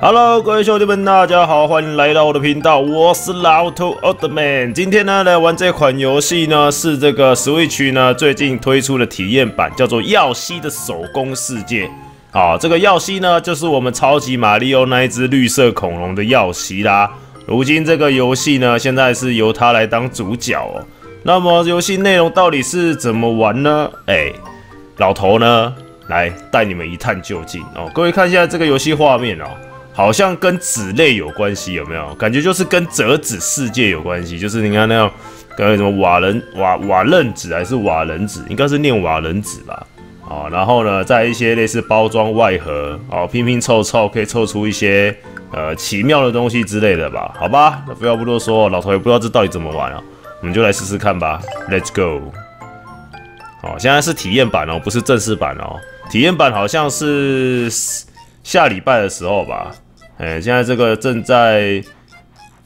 Hello，各位兄弟们，大家好，欢迎来到我的频道，我是老头 Old Man。今天呢，来玩这款游戏呢，是这个 Switch 呢最近推出的体验版，叫做《耀西的手工世界》。好，这个耀西呢，就是我们超级马里奥那一只绿色恐龙的耀西啦。如今这个游戏呢，现在是由它来当主角哦。那么游戏内容到底是怎么玩呢？哎，老头呢，来带你们一探究竟哦。各位看一下这个游戏画面哦。好像跟纸类有关系，有没有？感觉就是跟折纸世界有关系，就是你看那样，跟什么瓦人瓦瓦楞纸还是瓦人纸，应该是念瓦人纸吧？哦，然后呢，在一些类似包装外盒，哦，拼拼凑凑可以凑出一些呃奇妙的东西之类的吧？好吧，那废话不多说，老头也不知道这到底怎么玩啊，我们就来试试看吧，Let's go！好，现在是体验版哦，不是正式版哦，体验版好像是下礼拜的时候吧。哎，现在这个正在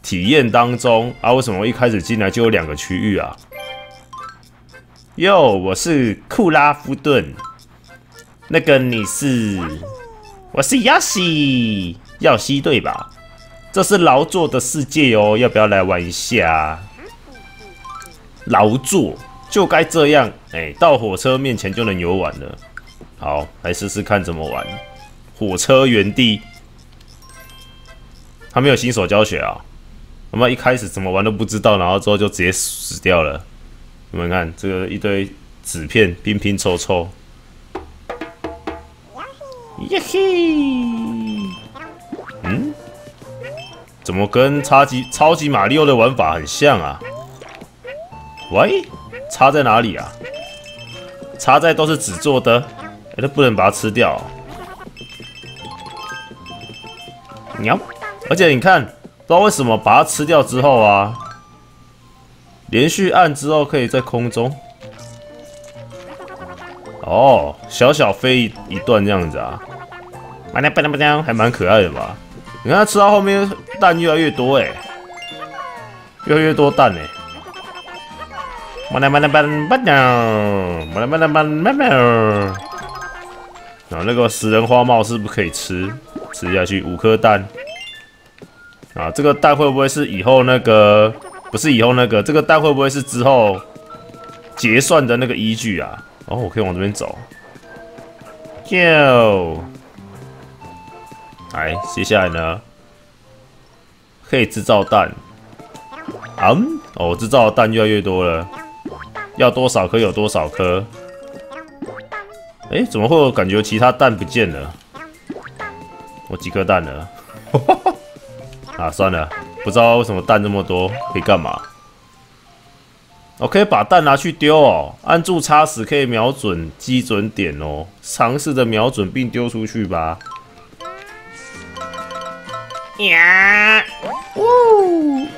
体验当中啊！为什么一开始进来就有两个区域啊？哟，我是库拉夫顿，那个你是？我是亚西，耀西对吧？这是劳作的世界哦，要不要来玩一下？劳作就该这样，哎，到火车面前就能游玩了。好，来试试看怎么玩。火车原地。他没有新手教学啊，我们一开始怎么玩都不知道，然后之后就直接死掉了。你们看这个一堆纸片拼拼凑凑，耶嘿，嗯，怎么跟超级超级马里奥的玩法很像啊？喂，差在哪里啊？差在都是纸做的，哎，都不能把它吃掉。喵。而且你看，不知道为什么把它吃掉之后啊，连续按之后可以在空中，哦，小小飞一一段这样子啊，吧嗒吧嗒吧嗒，还蛮可爱的吧？你看它吃到后面蛋越来越多哎，越来越多蛋哎，吧嗒吧嗒吧嗒吧嗒，吧嗒吧嗒吧嗒吧，然后那个食人花帽是不是可以吃？吃下去五颗蛋。啊，这个蛋会不会是以后那个？不是以后那个，这个蛋会不会是之后结算的那个依据啊？哦，我可以往这边走。就，来，接下来呢，可以制造蛋。嗯，哦，制造的蛋越来越多了，要多少颗有多少颗。哎，怎么会有感觉其他蛋不见了？我几颗蛋了？啊，算了，不知道为什么蛋这么多，可以干嘛？我可以把蛋拿去丢哦，按住叉时可以瞄准基准点哦，尝试着瞄准并丢出去吧。呀，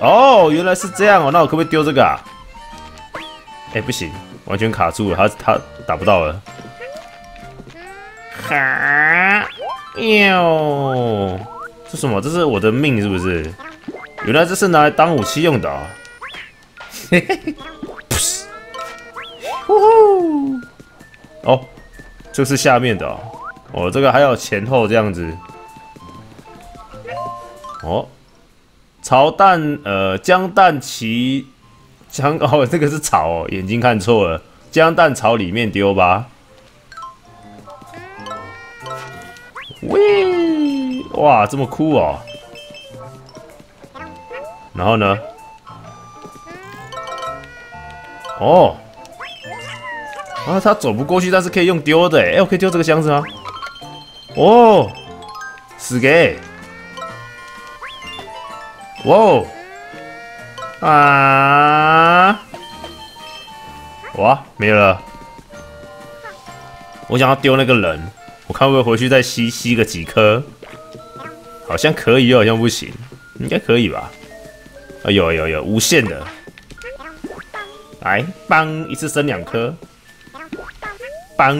哦，原来是这样哦，那我可不可以丢这个啊？哎，不行，完全卡住了，他他打不到了。哈，哟。这什么？这是我的命是不是？原来这是拿来当武器用的啊！嘿嘿嘿，呼呼！哦，这是下面的哦。哦，这个还有前后这样子。哦，朝蛋，呃，将蛋齐将哦，这个是草哦，眼睛看错了，将蛋朝里面丢吧。喂！哇，这么酷哦！然后呢？哦，啊，他走不过去，但是可以用丢的。哎，我可以丢这个箱子吗？哦，死给！哇哦！啊！哇，没了。我想要丢那个人，我看会不会回去再吸吸个几颗。好像可以，又好像不行，应该可以吧？啊，有有有，无限的，来，帮一次生两颗，帮，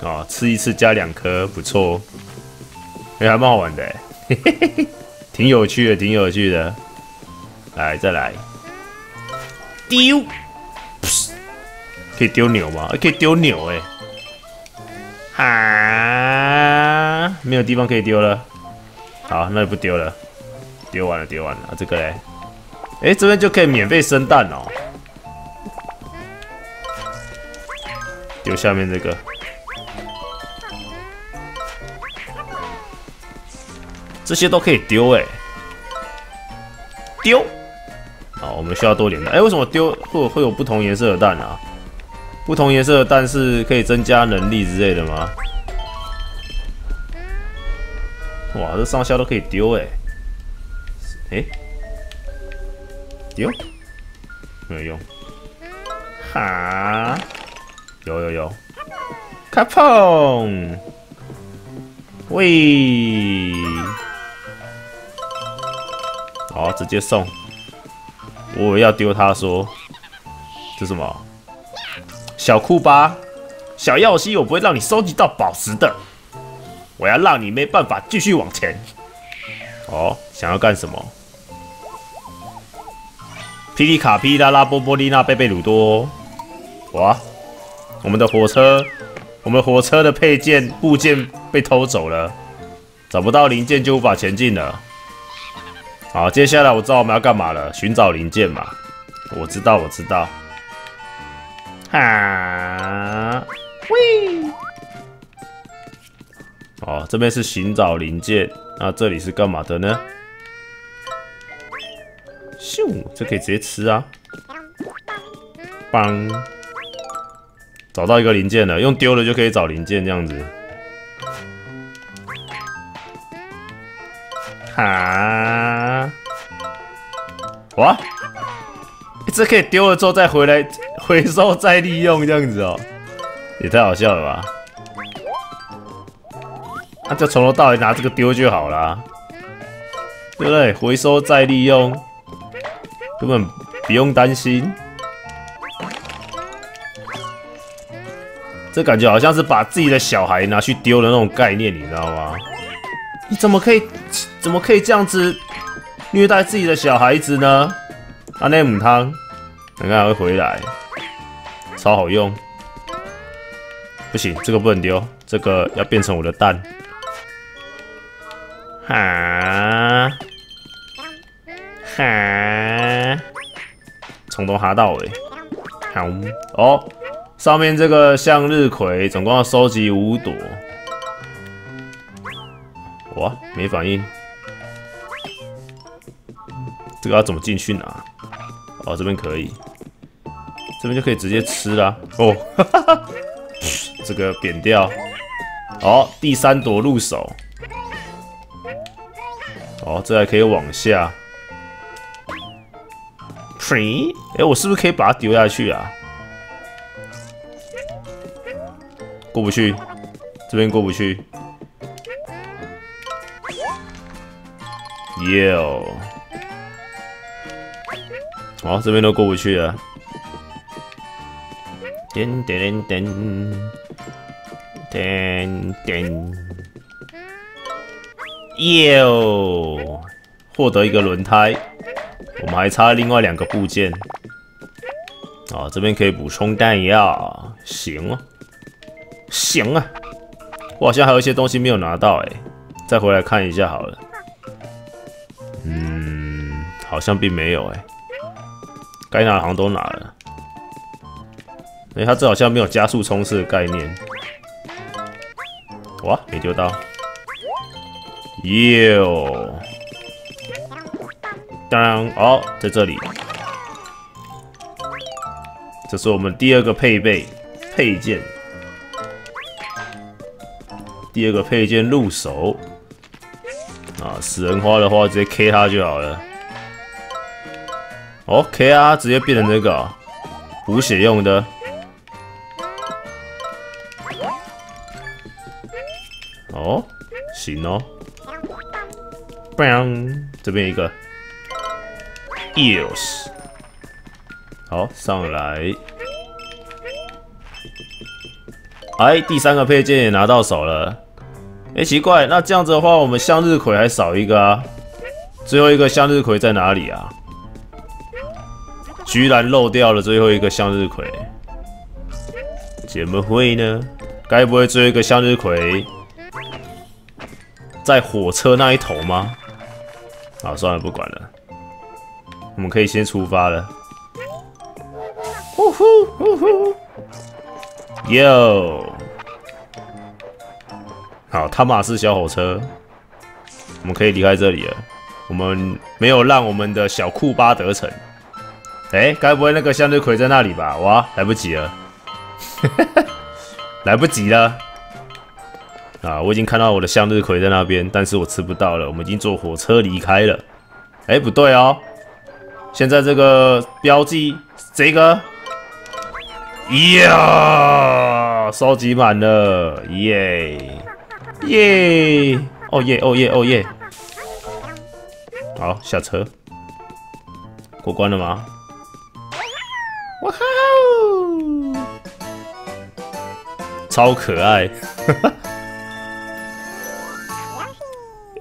哦，吃一次加两颗，不错哦，哎，还蛮好玩的，嘿嘿嘿，挺有趣的，挺有趣的，来，再来，丢，可以丢牛吗？可以丢牛，哎，啊，没有地方可以丢了。好，那就不丢了，丢完了，丢完了。这个嘞，哎，这边就可以免费生蛋哦。丢下面这个，这些都可以丢哎，丢。好，我们需要多点蛋。哎，为什么丢会会有不同颜色的蛋啊？不同颜色的蛋是可以增加能力之类的吗？哇，这上下都可以丢哎！哎，丢，没有用。哈，有有有，卡碰，喂，好，直接送。我要丢他说，这什么？小库巴，小耀西，我不会让你收集到宝石的。我要让你没办法继续往前。哦，想要干什么？霹雳卡、霹雳拉拉、波波丽娜、贝贝鲁多。哇，我们的火车，我们火车的配件部件被偷走了，找不到零件就无法前进了。好，接下来我知道我们要干嘛了，寻找零件嘛。我知道，我知道。哈，喂。哦，这边是寻找零件，那这里是干嘛的呢？咻，这可以直接吃啊！帮，找到一个零件了，用丢了就可以找零件，这样子。哈，哇，这可以丢了之后再回来回收再利用，这样子哦，也太好笑了吧！那就从头到尾拿这个丢就好了，对不对？回收再利用，根本不用担心。这感觉好像是把自己的小孩拿去丢的那种概念，你知道吗？你怎么可以，怎么可以这样子虐待自己的小孩子呢？阿内姆汤，等下还会回来，超好用。不行，这个不能丢，这个要变成我的蛋。哈，哈，从头哈到尾，好哦。上面这个向日葵总共要收集五朵，哇，没反应。这个要怎么进去拿？哦，这边可以，这边就可以直接吃了。哦，哈哈哈，这个扁掉。好，第三朵入手。哦，这还可以往下。嘿，哎，我是不是可以把它丢下去啊？过不去，这边过不去。哟，好，这边都过不去了。点点点点点。哟，获得一个轮胎，我们还差另外两个部件。啊，这边可以补充弹药，行啊，行啊。我好像还有一些东西没有拿到，哎，再回来看一下好了。嗯，好像并没有，哎，该拿的好像都拿了。哎，他这好像没有加速冲刺的概念。哇，没丢到。哟，当哦，在这里，这是我们第二个配备配件，第二个配件入手啊，死人花的话直接 K 它就好了。OK 啊，直接变成这个补血用的。哦，行哦。bang，这边一个，yes，好上来，哎，第三个配件也拿到手了，哎，奇怪，那这样子的话，我们向日葵还少一个啊，最后一个向日葵在哪里啊？居然漏掉了最后一个向日葵，怎么会呢？该不会最后一个向日葵？在火车那一头吗？好，算了，不管了。我们可以先出发了。呼呼呼呼，Yo！好，汤马斯小火车，我们可以离开这里了。我们没有让我们的小库巴得逞。哎，该不会那个向日葵在那里吧？哇，来不及了，来不及了。啊，我已经看到我的向日葵在那边，但是我吃不到了。我们已经坐火车离开了。哎，不对哦，现在这个标记，这个，呀，收集满了，耶，耶，哦耶，哦耶，哦耶。好，下车，过关了吗？哇哦，超可爱，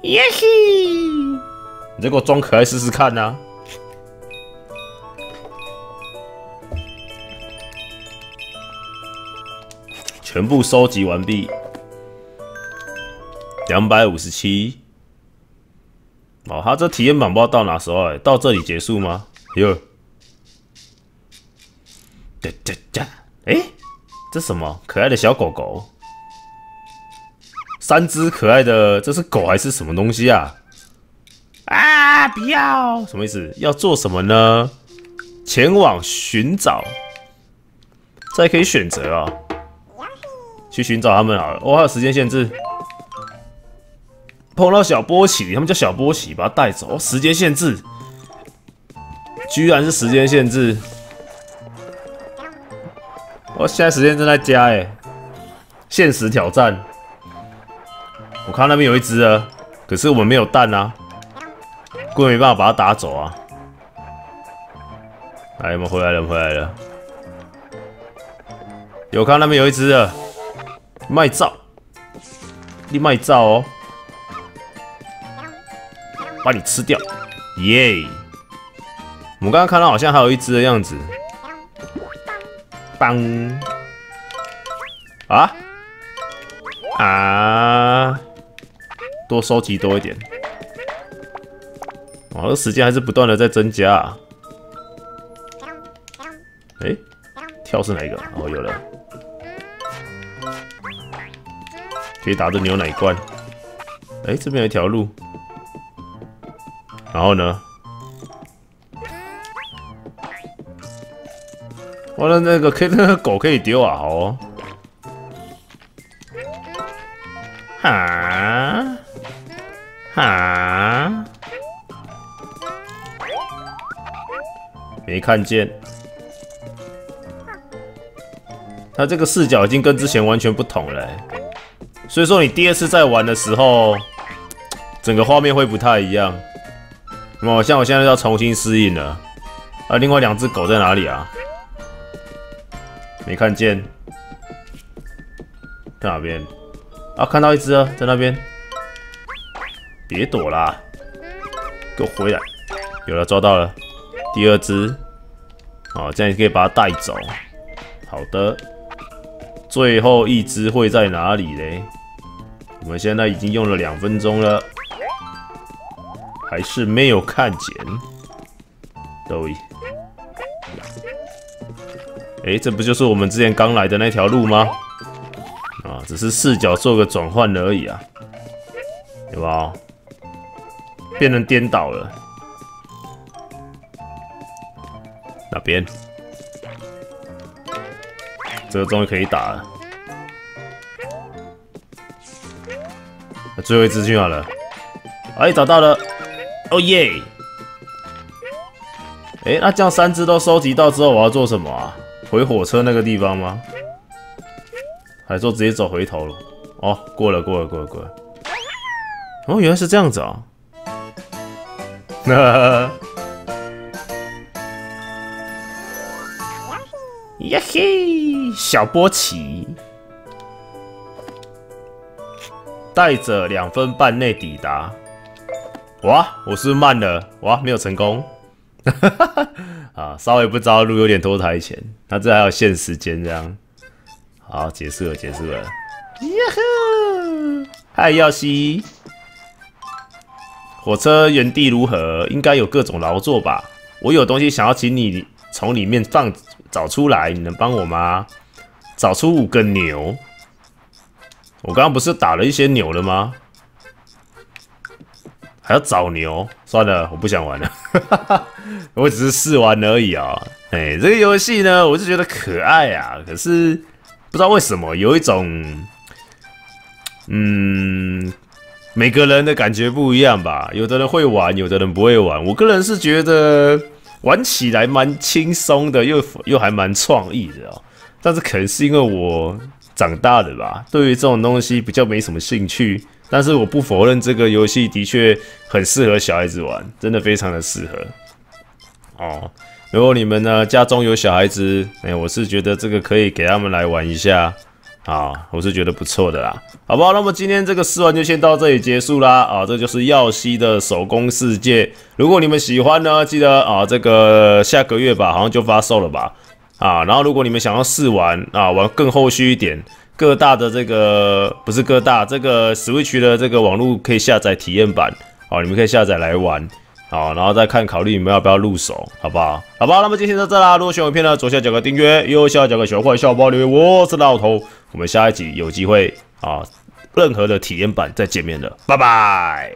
耶嘿！你再给我装可爱试试看呐！全部收集完毕，两百五十七。哦，他这体验版不知道到哪时候哎，到这里结束吗？哟，哒哒哒！哎，这什么可爱的小狗狗？三只可爱的，这是狗还是什么东西啊？啊！不要，什么意思？要做什么呢？前往寻找，这可以选择啊。去寻找他们好了。哦，还有时间限制。碰到小波奇，他们叫小波奇，把他带走。时间限制，居然是时间限制。我现在时间正在加哎，限时挑战。我看那边有一只啊，可是我们没有蛋啊，根本没办法把它打走啊。来，我们回来了，回来了。有看那边有一只啊，卖照，你卖照哦，把你吃掉，耶！我们刚刚看到好像还有一只的样子，棒啊啊！多收集多一点，哇，这时间还是不断的在增加。啊。哎，跳是哪一个？哦，有了，可以打的牛奶罐。哎，这边有一条路，然后呢？完了，那个可以，那个狗可以丢啊，好哦。哈。没看见，他这个视角已经跟之前完全不同了，所以说你第二次再玩的时候，整个画面会不太一样。哦，像我现在要重新适应了。啊，另外两只狗在哪里啊？没看见，在哪边？啊，看到一只啊，在那边。别躲啦！给我回来！有了，抓到了，第二只。好，这样可以把它带走。好的，最后一只会在哪里嘞？我们现在已经用了两分钟了，还是没有看见。对。哎，这不就是我们之前刚来的那条路吗？啊，只是视角做个转换而已啊，对吧？变成颠倒了，哪边？这个终于可以打了。最后一只去哪了？哎，找到了！哦耶！哎，那这样三只都收集到之后，我要做什么啊？回火车那个地方吗？还是说直接走回头了？哦，过了，过了，过了，过了。哦，原来是这样子啊！哈，呀嘿，小波奇，带着两分半内抵达。哇，我是慢了，哇，没有成功。啊，稍微不着路，有点拖台前。他这还有限时间，这样。好，结束了，结束了。呀呵，嗨，耀西。火车原地如何？应该有各种劳作吧？我有东西想要请你从里面放找出来，你能帮我吗？找出五个牛。我刚刚不是打了一些牛了吗？还要找牛？算了，我不想玩了。我只是试玩而已啊。哎，这个游戏呢，我是觉得可爱啊。可是不知道为什么有一种，嗯，每个人的感觉不一样吧。有的人会玩，有的人不会玩。我个人是觉得玩起来蛮轻松的，又又还蛮创意的哦。但是可能是因为我长大了吧，对于这种东西比较没什么兴趣。但是我不否认这个游戏的确很适合小孩子玩，真的非常的适合哦。如果你们呢家中有小孩子，哎，我是觉得这个可以给他们来玩一下啊，我是觉得不错的啦，好不好？那么今天这个试玩就先到这里结束啦啊，这就是耀西的手工世界。如果你们喜欢呢，记得啊，这个下个月吧，好像就发售了吧啊。然后如果你们想要试玩啊，玩更后续一点。各大的这个不是各大，这个 Switch 的这个网络可以下载体验版，好，你们可以下载来玩，好，然后再看考虑你们要不要入手，好不好？好吧，那么今天就到这啦。如果喜欢影片呢，左下角个订阅，右下角个小坏小包留言，我是老头，我们下一集有机会啊，任何的体验版再见面了，拜拜。